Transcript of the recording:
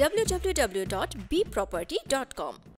www.bproperty.com.